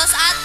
terus at